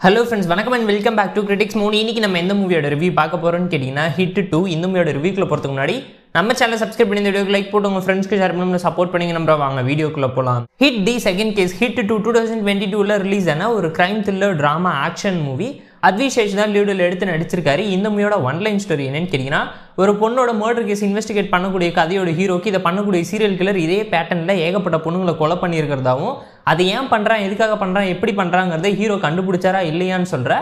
Hello friends வணக்கம் and welcome back to critics மூணு இன்னைக்கு நம்ம எந்த மூவியோட ரிவ்யூ பார்க்க போறோம்னு கேட்டிங்கன்னா ஹிட் டூ இந்த மூவியோட ரிவ்யூக்குள்ள போகிறதுக்கு முன்னாடி நம்ம சேனல் சப்ஸ்கிரைப் பண்ணி இந்த வீடியோக்கு லைக் போட்டு உங்கள் ஃப்ரெண்ட்ஸ்க்கு ஷேர் பண்ணி சப்போர்ட் பண்ணி நம்ம வாங்க வீடியோக்குள்ள போகலாம் hit the second case hit two two thousand twenty டூவில் ரிலீஸ் ஆன ஒரு crime thriller drama action movie Adivi Sesh தான் லீடில் எடுத்து நடிச்சிருக்காரு. இந்த மூவியோட ஒன்லைன் ஸ்டோரி என்னன்னு கேட்டிங்கன்னா ஒரு பொண்ணோட மர்டர் கேஸ் இன்வெஸ்டிகேட் பண்ணக்கூடிய கதையோட ஹீரோக்கு இதை பண்ணக்கூடிய சீரியல் கில்லர் இதே பேட்டர்னில் ஏகப்பட்ட பொண்ணுங்களை கொலை பண்ணியிருக்கிறதாவும் அதை ஏன் பண்ணுறான் எதுக்காக பண்ணுறான் எப்படி பண்ணுறாங்கிறத ஹீரோ கண்டுபிடிச்சாரா இல்லையான்னு சொல்கிற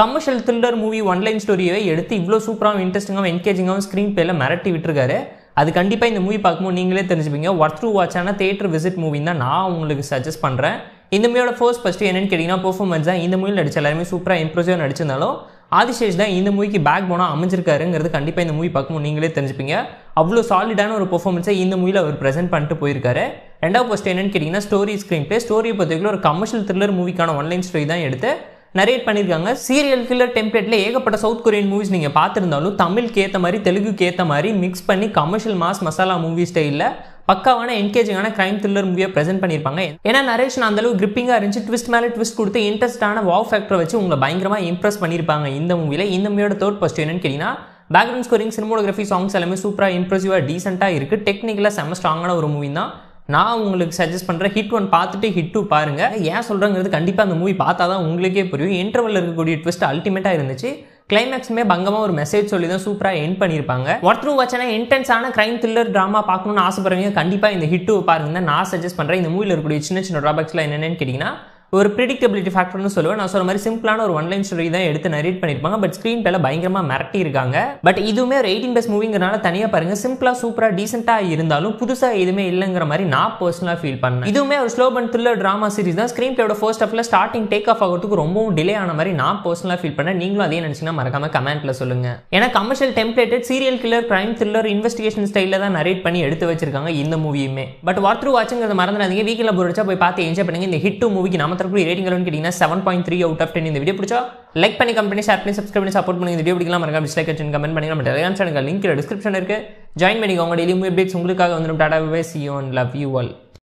கமர்ஷியல் த்ரில்லர் மூவி ஒன்லைன் ஸ்டோரியை எடுத்து இவ்வளோ சூப்பராகவும் இன்ட்ரெஸ்டிங்காகவும் என்கேஜிங்காகவும் ஸ்க்ரீன் பிளேல மிரட்டி விட்டுருக்காரு. அது கண்டிப்பாக இந்த மூவி பார்க்கும்போது நீங்களே தெரிஞ்சுப்பீங்க. ஒர்த் டு வாட்சான தேட்டர் விசிட் மூவின்னு தான் நான் உங்களுக்கு சஜஸ்ட் பண்ணுறேன் இந்த மூவியோட ஃபர்ஸ்ட் ஃபஸ்ட்டு என்னென்னு கேட்டிங்கன்னா பர்ஃபார்மன்ஸ் தான் இந்த மூவியில் நடிச்ச எல்லாருமே சூப்பராக இம்ப்ரெசிவாக நடிச்சிருந்தாலும் ஆதிசேஷ் தான் இந்த மூவிக்கு பேக் போனால் அமைஞ்சிருக்காருங்கிறது கண்டிப்பாக இந்த மூவி பார்க்கும்போது நீங்களே தெரிஞ்சுப்பீங்க. அவ்வளோ சாலிடான ஒரு பெர்ஃபார்மன்ஸை இந்த மூவியில் அவர் ப்ரெசென்ட் பண்ணிட்டு போயிருக்காரு. ரெண்டாவது ஃபஸ்ட் என்னென்னு கேட்டிங்கன்னா ஸ்டோரி ஸ்க்ரீன் பிளே ஸ்டோரியை பொறுத்தவரைக்கும் ஒரு கமர்ஷியல் த்ரில்லர் மூவிக்கான ஒன்லைன் ஸ்டோரி தான் எடுத்து நரேட் பண்ணியிருக்காங்க சீரியல் கில்லர் டெம்ப்ளேட்டில் ஏகப்பட்ட சவுத் கொரியன் மூவிஸ் நீங்கள் பார்த்துருந்தாலும் தமிழுக்கு ஏற்ற மாதிரி தெலுங்குக்கு ஏற்ற மாதிரி மிக்ஸ் பண்ணி கமர்ஷியல் மாஸ் மசாலா மூவி ஸ்டைலில் பக்காவான என்கேஜிங்கான கிரைம் த்ரில்லர் மூவியை ப்ரெசென்ட் பண்ணியிருப்பாங்க. ஏன்னா நரேஷன் அந்தளவு கிரிப்பிங்காக இருந்துச்சு. ட்விஸ்ட் மேலே ட்விஸ்ட் கொடுத்து இன்ட்ரெஸ்டான வாவ் ஃபேக்டரை வச்சு உங்களை பயங்கரமாக இம்ப்ரெஸ் பண்ணியிருப்பாங்க இந்த மூவியில் இந்த மூவியோட தேர்ட் ஃபஸ்ட் என்னன்னு கேட்டிங்கன்னா பேக்ரவுண்ட் ஸ்கோரிங் சினிமோகிராஃபி சாங்ஸ் எல்லாமே சூப்பராக இம்ப்ரெசிவாக டீசெண்டாக இருக்குது டெக்னிக்கலாக செம்ம ஸ்ட்ராங்கான ஒரு மூவி தான் நான் உங்களுக்கு சஜஸ்ட் பண்ணுறேன் ஹிட் ஒன் பார்த்துட்டு ஹிட் டூ பாருங்கள் ஏன் சொல்கிறேங்கிறது கண்டிப்பாக அந்த மூவி பார்த்தா தான் உங்களுக்கே புரியும். இன்டர்வலில் இருக்கக்கூடிய ட்விஸ்ட் அல்டிமேட்டாக இருந்துச்சு. கிளைமேக்ஸுமே பங்கமாக ஒரு மெசேஜ் சொல்லி தான் சூப்பராக என் பண்ணியிருப்பாங்க ஒருத்தர் வச்சனா இன்டென்ஸான கிரைம் த்ரில்லர் ட்ராமா பார்க்கணும்னு ஆசைப்படுறவங்க கண்டிப்பாக இந்த ஹிட் டூ பாருங்க நான் சஜஸ்ட் பண்ணுறேன் இந்த மூவியில் இருக்கக்கூடிய சின்ன சின்ன ட்ராபேக்ஸ்லாம் என்னென்னு கேட்டிங்கன்னா ஒரு ப்ரிடிக்டபிலிட்டி ஃபேக்டர்னு சொல்லுவேன். நான் சொன்ன மாதிரி சிம்பிளான ஒரு ஒன்லைன் ஸ்டோரி தான் எடுத்து நரேட் பண்ணியிருப்பாங்க. பட் ஸ்க்ரீன் பேல பயங்கரமாக மிரட்டி இருக்காங்க. பட் இதுவுமே ஒரு எயிட்டீன் பிளஸ் மூவிங்கிறனால தனியாக பாருங்க. சிம்பிளாக சூப்பராக டீசெண்டாக இருந்தாலும் புதுசாக எதுவுமே இல்லைங்கிற மாதிரி நான் பர்சனலாக ஃபீல் பண்ணேன். இதுவுமே ஒரு ஸ்லோ பண்ட் த்ரில்லர் ட்ராமா சீரிஸ் தான். ஸ்க்ரீன் பிளேயோட ஃபர்ஸ்ட் ஆஃப்ல ஸ்டார்டிங் டேக் ஆஃப் ஆகிறதுக்கு ரொம்பவும் டிலே ஆன மாதிரி நான் பர்சனலாக ஃபீல் பண்ணேன். நீங்களும் அதே நினச்சிங்கன்னா மறக்காம கமெண்ட்ல சொல்லுங்க. ஏன்னா commercial templated serial killer crime thriller investigation ஸ்டைலில் தான் நரேட் பண்ணி எடுத்து வச்சிருக்காங்க இந்த மூவியுமே பட் வார் த்ரூ வாட்சுங்கிறத மறந்துடாதீங்க. வீக்கில் போரிச்சா போய் பார்த்து என்ஜாய் பண்ணுங்க. இந்த ஹிட் மூவிக்கு நம்ம தரக்கூடிய ரேட்டிங் கேட்டிங்கன்னா seven point three out of ten இந்த வீடியோ பிடிச்சா லைக் பண்ணி கம்பெனி ஷேர் பண்ணி சப்ஸ்கிரைப் பண்ணி சப்போர்ட் பண்ணி இந்த வீடியோ பிடிக்கலாம் மறக்காம டிஸ்லைக் வச்சு கமெண்ட் பண்ணி நம்ம டெலிகிராம் சேனல் லிங்க் டிஸ்கிரிப்ஷன் இருக்கு. ஜாயின் பண்ணிக்கோங்க. டெய்லி அப்டேட்ஸ் உங்களுக்காக வந்துடும். Ta ta see you and love you all